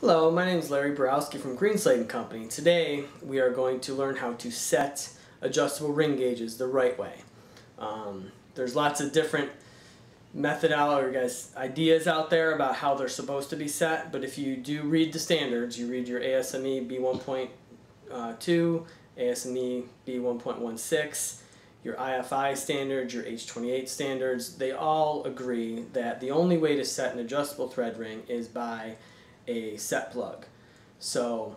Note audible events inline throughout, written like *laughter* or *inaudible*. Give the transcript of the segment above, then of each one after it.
Hello, my name is Larry Borowski from Greenslade & Company. Today we are going to learn how to set adjustable ring gauges the right way. Um, there's lots of different methodology guys ideas out there about how they're supposed to be set, but if you do read the standards, you read your ASME B1.2, ASME B1.16, your IFI standards, your H28 standards, they all agree that the only way to set an adjustable thread ring is by a set plug. So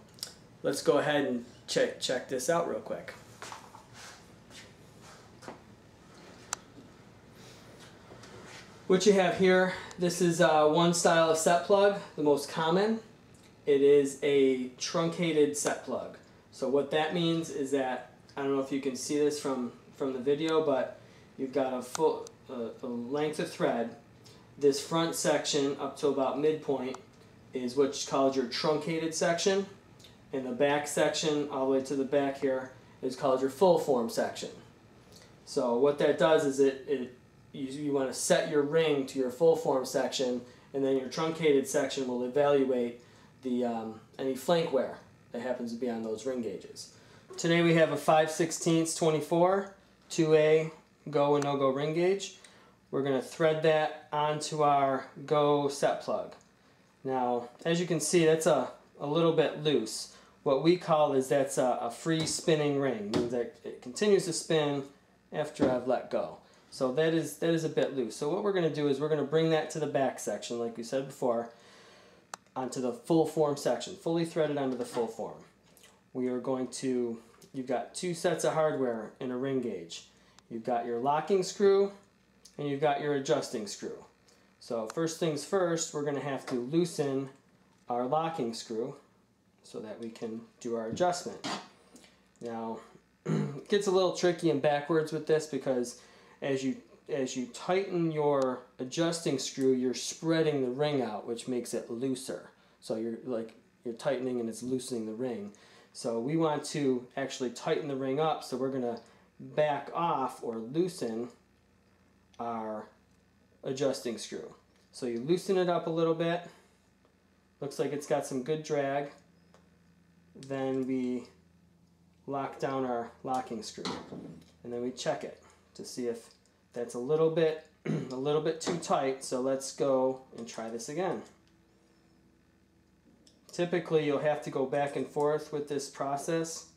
let's go ahead and check, check this out real quick. What you have here, this is uh, one style of set plug, the most common. It is a truncated set plug. So what that means is that, I don't know if you can see this from, from the video, but you've got a full uh, a length of thread. This front section up to about midpoint is what's called your truncated section. And the back section, all the way to the back here, is called your full form section. So what that does is it, it you, you want to set your ring to your full form section, and then your truncated section will evaluate the um, any flank wear that happens to be on those ring gauges. Today we have a 5 16 24 2A go and no-go ring gauge. We're going to thread that onto our go set plug. Now, as you can see, that's a, a little bit loose. What we call is that's a, a free spinning ring, means that it continues to spin after I've let go. So that is, that is a bit loose. So what we're going to do is we're going to bring that to the back section, like we said before, onto the full form section, fully threaded onto the full form. We are going to, you've got two sets of hardware in a ring gauge. You've got your locking screw and you've got your adjusting screw. So first things first, we're going to have to loosen our locking screw so that we can do our adjustment. Now, *clears throat* it gets a little tricky and backwards with this because as you as you tighten your adjusting screw, you're spreading the ring out, which makes it looser. So you're like you're tightening and it's loosening the ring. So we want to actually tighten the ring up, so we're going to back off or loosen our adjusting screw. So you loosen it up a little bit. Looks like it's got some good drag. Then we lock down our locking screw. And then we check it to see if that's a little bit *clears throat* a little bit too tight. So let's go and try this again. Typically you'll have to go back and forth with this process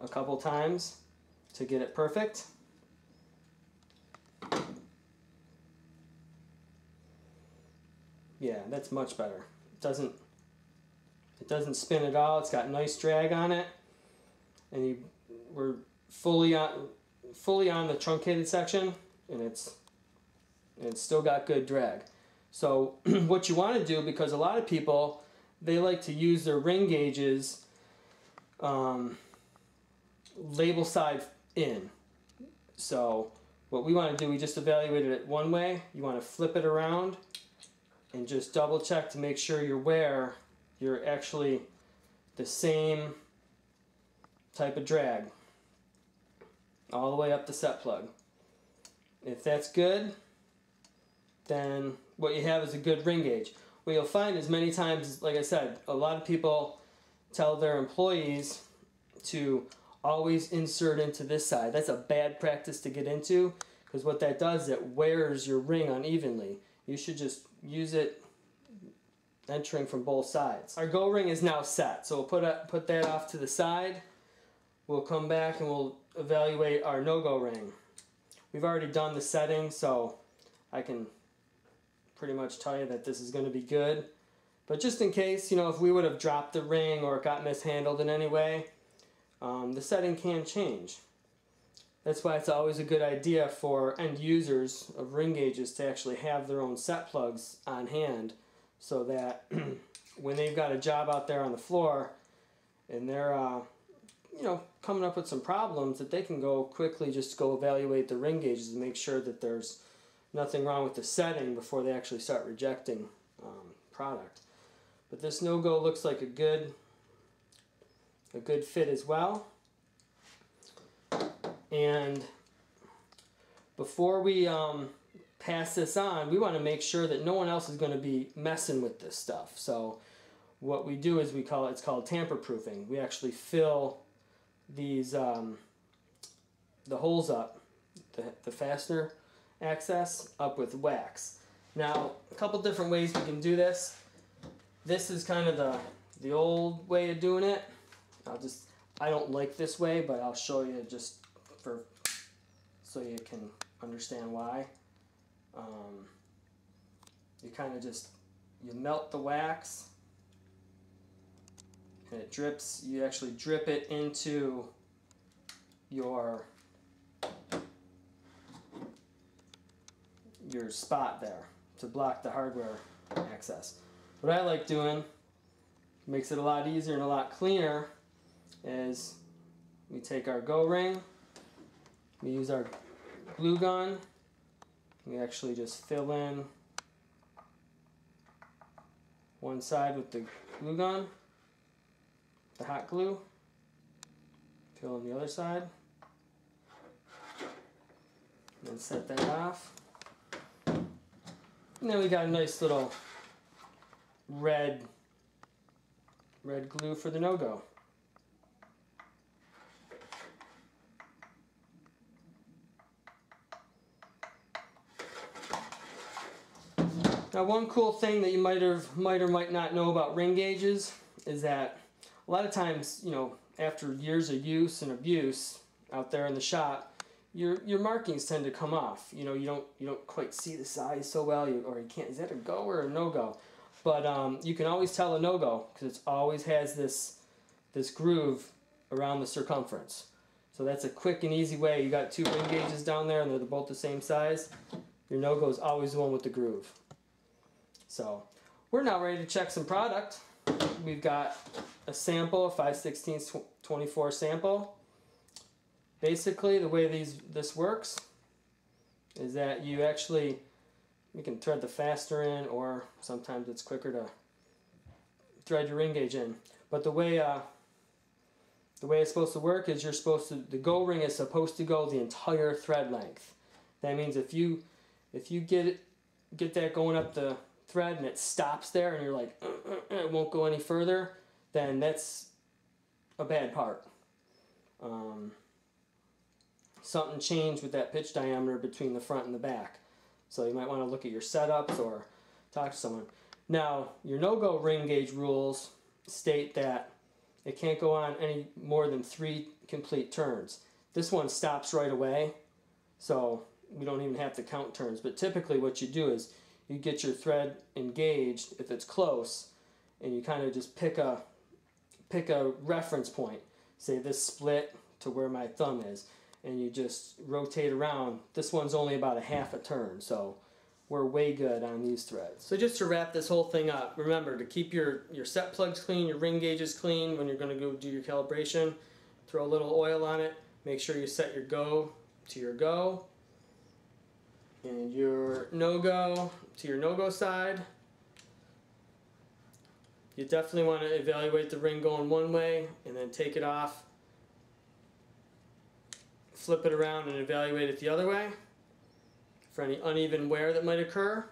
a couple times to get it perfect. Yeah, that's much better. It doesn't it doesn't spin at all. It's got nice drag on it. And you we're fully on fully on the truncated section and it's and it's still got good drag. So *clears throat* what you want to do because a lot of people they like to use their ring gauges um, label side in. So what we want to do, we just evaluated it one way. You want to flip it around and just double check to make sure you're where you're actually the same type of drag all the way up the set plug. If that's good, then what you have is a good ring gauge. What you'll find is many times, like I said, a lot of people tell their employees to always insert into this side. That's a bad practice to get into because what that does it wears your ring unevenly. You should just use it entering from both sides. Our go ring is now set, so we'll put, a, put that off to the side. We'll come back and we'll evaluate our no-go ring. We've already done the setting, so I can pretty much tell you that this is going to be good. But just in case, you know, if we would have dropped the ring or it got mishandled in any way, um, the setting can change. That's why it's always a good idea for end users of ring gauges to actually have their own set plugs on hand so that *clears throat* when they've got a job out there on the floor and they're uh, you know coming up with some problems that they can go quickly just go evaluate the ring gauges and make sure that there's nothing wrong with the setting before they actually start rejecting um, product. But this no-go looks like a good a good fit as well. And before we um, pass this on, we want to make sure that no one else is going to be messing with this stuff. So what we do is we call it, it's called tamper proofing. We actually fill these, um, the holes up, the, the fastener access up with wax. Now, a couple different ways we can do this. This is kind of the, the old way of doing it. I'll just, I don't like this way, but I'll show you just for, so you can understand why. Um, you kind of just, you melt the wax and it drips, you actually drip it into your your spot there to block the hardware access. What I like doing makes it a lot easier and a lot cleaner is we take our go ring, we use our glue gun, we actually just fill in one side with the glue gun, the hot glue, fill in the other side, and then set that off. And then we got a nice little red red glue for the no-go. Now one cool thing that you might have might or might not know about ring gauges is that a lot of times, you know, after years of use and abuse out there in the shop, your your markings tend to come off. You know, you don't you don't quite see the size so well, you, or you can't. Is that a go or a no go? But um, you can always tell a no go because it always has this this groove around the circumference. So that's a quick and easy way. You got two ring gauges down there, and they're both the same size. Your no go is always the one with the groove. So we're now ready to check some product. We've got a sample, a 5 16 24 sample. Basically, the way these this works is that you actually you can thread the fastener in, or sometimes it's quicker to thread your ring gauge in. But the way uh, the way it's supposed to work is you're supposed to the go ring is supposed to go the entire thread length. That means if you if you get it, get that going up the thread and it stops there and you're like uh, uh, uh, it won't go any further, then that's a bad part. Um, something changed with that pitch diameter between the front and the back. So you might want to look at your setups or talk to someone. Now, your no-go ring gauge rules state that it can't go on any more than three complete turns. This one stops right away, so we don't even have to count turns. But typically what you do is you get your thread engaged if it's close and you kind of just pick a pick a reference point. Say this split to where my thumb is and you just rotate around. This one's only about a half a turn so we're way good on these threads. So just to wrap this whole thing up remember to keep your your set plugs clean your ring gauges clean when you're going to go do your calibration. Throw a little oil on it. Make sure you set your go to your go and your no-go to your no-go side. You definitely want to evaluate the ring going one way and then take it off, flip it around and evaluate it the other way for any uneven wear that might occur.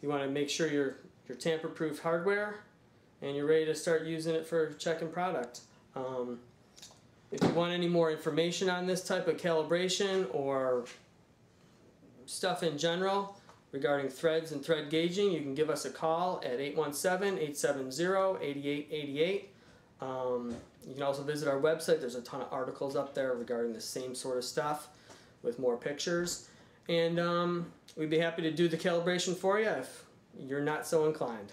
You want to make sure you're, you're tamper-proof hardware and you're ready to start using it for checking product. Um, if you want any more information on this type of calibration or stuff in general regarding threads and thread gauging, you can give us a call at 817-870-8888. Um, you can also visit our website. There's a ton of articles up there regarding the same sort of stuff with more pictures. And um, we'd be happy to do the calibration for you if you're not so inclined.